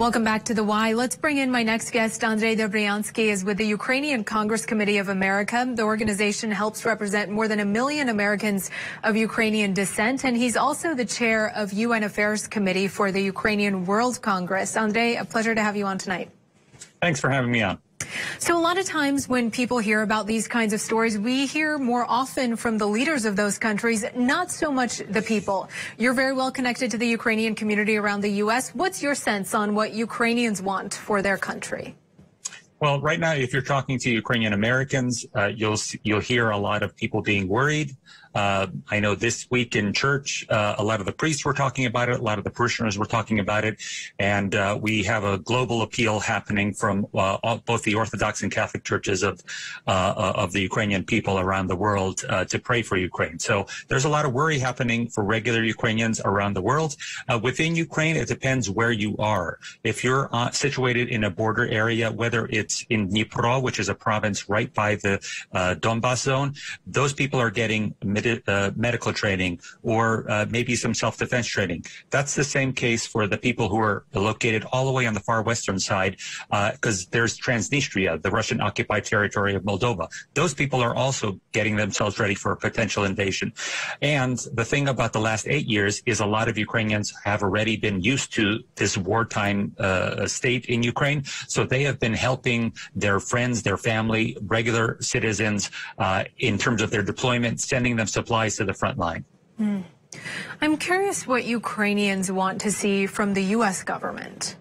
Welcome back to the Why. Let's bring in my next guest. Andrei Dobriansky is with the Ukrainian Congress Committee of America. The organization helps represent more than a million Americans of Ukrainian descent, and he's also the chair of UN Affairs Committee for the Ukrainian World Congress. Andrei, a pleasure to have you on tonight. Thanks for having me on. So a lot of times when people hear about these kinds of stories, we hear more often from the leaders of those countries, not so much the people. You're very well connected to the Ukrainian community around the U.S. What's your sense on what Ukrainians want for their country? Well, right now, if you're talking to Ukrainian Americans, uh, you'll you'll hear a lot of people being worried. Uh, I know this week in church, uh, a lot of the priests were talking about it, a lot of the parishioners were talking about it, and uh, we have a global appeal happening from uh, all, both the Orthodox and Catholic churches of uh, of the Ukrainian people around the world to pray for Ukraine. So there's a lot of worry happening for regular Ukrainians around the world. within Ukraine, it depends where you are. If you're situated in a border area, whether it's in Dnipro, which is a province right by the Donbas zone, those people are getting uh, medical training or uh, maybe some self-defense training. That's the same case for the people who are located all the way on the far western side, because uh, there's Transnistria, the Russian occupied territory of Moldova. Those people are also getting themselves ready for a potential invasion. And the thing about the last eight years is a lot of Ukrainians have already been used to this wartime uh, state in Ukraine. So they have been helping their friends, their family, regular citizens uh, in terms of their deployment, sending them supplies to the front line. Mm. I'm curious what Ukrainians want to see from the U.S. government.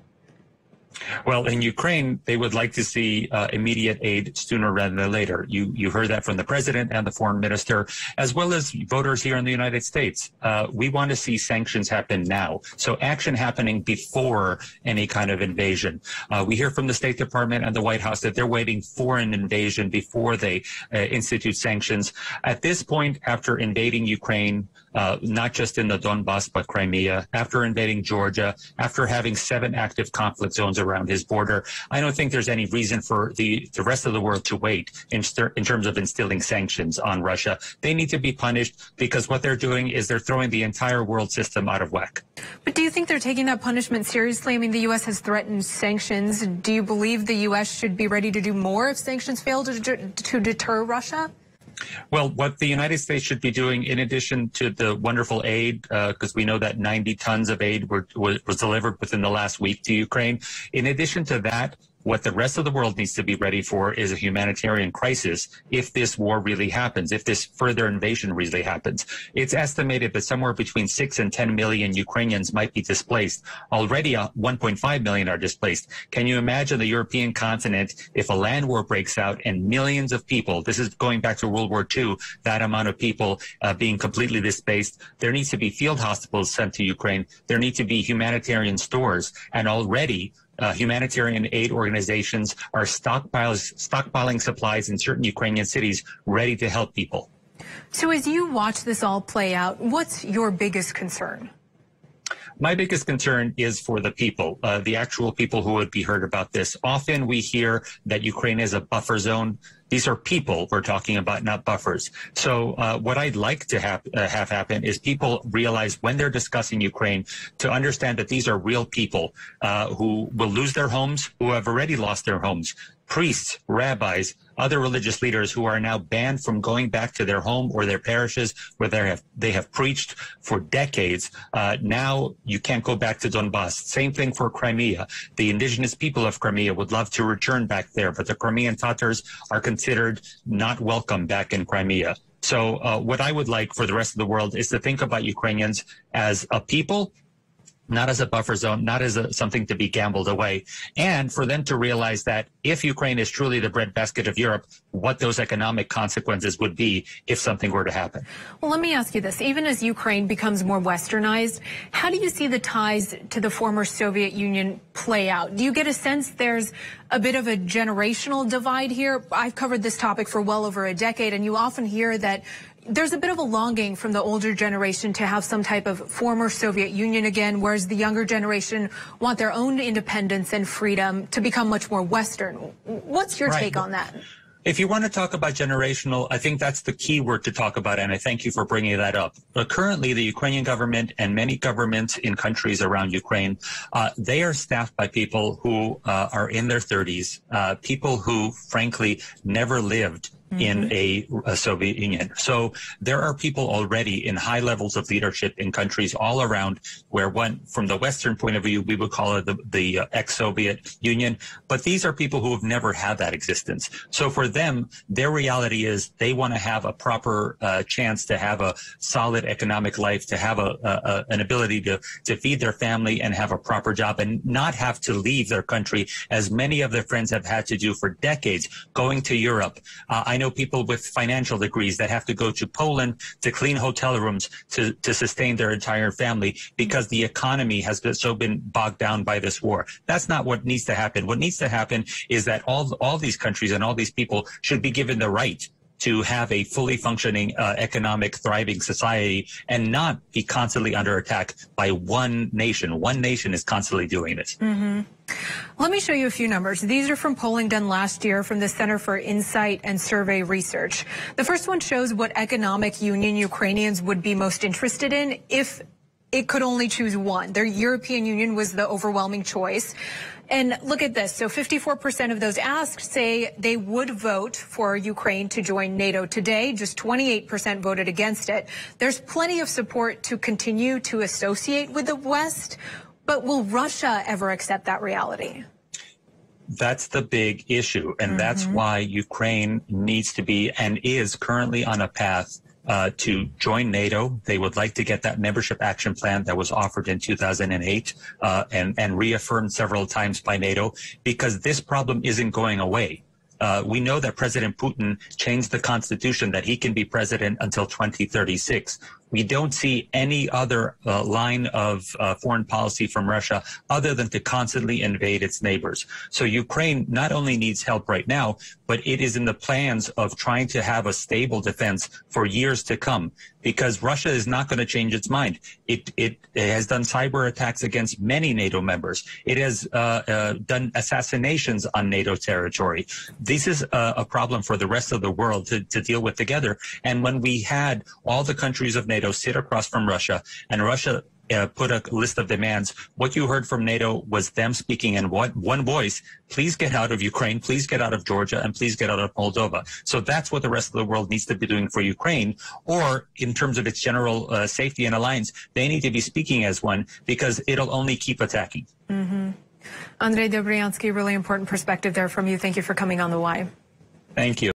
Well, in Ukraine, they would like to see uh, immediate aid sooner rather than later. You you heard that from the president and the foreign minister, as well as voters here in the United States. Uh, we want to see sanctions happen now, so action happening before any kind of invasion. Uh, we hear from the State Department and the White House that they're waiting for an invasion before they uh, institute sanctions. At this point, after invading Ukraine, uh, not just in the Donbass but Crimea, after invading Georgia, after having seven active conflict zones around his border. I don't think there's any reason for the, the rest of the world to wait in, in terms of instilling sanctions on Russia. They need to be punished because what they're doing is they're throwing the entire world system out of whack. But do you think they're taking that punishment seriously? I mean, the U.S. has threatened sanctions. Do you believe the U.S. should be ready to do more if sanctions fail to, to deter Russia? Well, what the United States should be doing, in addition to the wonderful aid, because uh, we know that 90 tons of aid were, was, was delivered within the last week to Ukraine. In addition to that, what the rest of the world needs to be ready for is a humanitarian crisis if this war really happens, if this further invasion really happens. It's estimated that somewhere between 6 and 10 million Ukrainians might be displaced. Already uh, 1.5 million are displaced. Can you imagine the European continent if a land war breaks out and millions of people, this is going back to World War II, that amount of people uh, being completely displaced? There needs to be field hospitals sent to Ukraine. There need to be humanitarian stores. And already uh, humanitarian aid organizations are stockpiling supplies in certain Ukrainian cities ready to help people. So as you watch this all play out, what's your biggest concern? My biggest concern is for the people, uh, the actual people who would be hurt about this. Often we hear that Ukraine is a buffer zone. These are people we're talking about, not buffers. So uh, what I'd like to have, uh, have happen is people realize when they're discussing Ukraine to understand that these are real people uh, who will lose their homes, who have already lost their homes, priests, rabbis, other religious leaders who are now banned from going back to their home or their parishes where they have they have preached for decades. Uh, now you can't go back to Donbass. Same thing for Crimea. The indigenous people of Crimea would love to return back there, but the Crimean Tatars are considered not welcome back in Crimea. So uh, what I would like for the rest of the world is to think about Ukrainians as a people not as a buffer zone, not as a, something to be gambled away, and for them to realize that if Ukraine is truly the breadbasket of Europe, what those economic consequences would be if something were to happen. Well, let me ask you this. Even as Ukraine becomes more westernized, how do you see the ties to the former Soviet Union play out? Do you get a sense there's a bit of a generational divide here? I've covered this topic for well over a decade, and you often hear that there's a bit of a longing from the older generation to have some type of former Soviet Union again, whereas the younger generation want their own independence and freedom to become much more Western. What's your right. take on that? If you want to talk about generational, I think that's the key word to talk about, and I thank you for bringing that up. But currently, the Ukrainian government and many governments in countries around Ukraine, uh, they are staffed by people who uh, are in their 30s, uh, people who, frankly, never lived in mm-hmm. a, a, Soviet Union. So there are people already in high levels of leadership in countries all around where one, from the Western point of view, we would call it the, the uh, ex-Soviet Union. But these are people who have never had that existence. So for them, their reality is they want to have a proper uh, chance to have a solid economic life, to have a, a, an ability to, to feed their family and have a proper job and not have to leave their country as many of their friends have had to do for decades, going to Europe. Uh, I know people with financial degrees that have to go to Poland to clean hotel rooms to, to sustain their entire family because the economy has been, so been bogged down by this war. That's not what needs to happen. What needs to happen is that all, all these countries and all these people should be given the right to have a fully functioning uh, economic thriving society and not be constantly under attack by one nation. One nation is constantly doing this. Mm-hmm. Let me show you a few numbers. These are from polling done last year from the Center for Insight and Survey Research. The first one shows what economic union Ukrainians would be most interested in if it could only choose one. Their European Union was the overwhelming choice. And look at this. So 54% of those asked say they would vote for Ukraine to join NATO today. Just 28% voted against it. There's plenty of support to continue to associate with the West. But will Russia ever accept that reality? That's the big issue. And mm-hmm. that's why Ukraine needs to be and is currently on a path uh, to join NATO. They would like to get that membership action plan that was offered in 2008 uh, and, and reaffirmed several times by NATO because this problem isn't going away. Uh, we know that President Putin changed the constitution that he can be president until 2036 we don't see any other uh, line of uh, foreign policy from Russia other than to constantly invade its neighbors. So Ukraine not only needs help right now, but it is in the plans of trying to have a stable defense for years to come because Russia is not going to change its mind. It, it, it, has done cyber attacks against many NATO members. It has uh, uh done assassinations on NATO territory. This is a, a problem for the rest of the world to, to deal with together. And when we had all the countries of NATO sit across from Russia, and Russia uh, put a list of demands. What you heard from NATO was them speaking in one, one voice. Please get out of Ukraine. Please get out of Georgia and please get out of Moldova. So that's what the rest of the world needs to be doing for Ukraine. Or in terms of its general uh, safety and alliance, they need to be speaking as one because it'll only keep attacking. Mm-hmm. Andrei Dobriansky, really important perspective there from you. Thank you for coming on the Why. Thank you.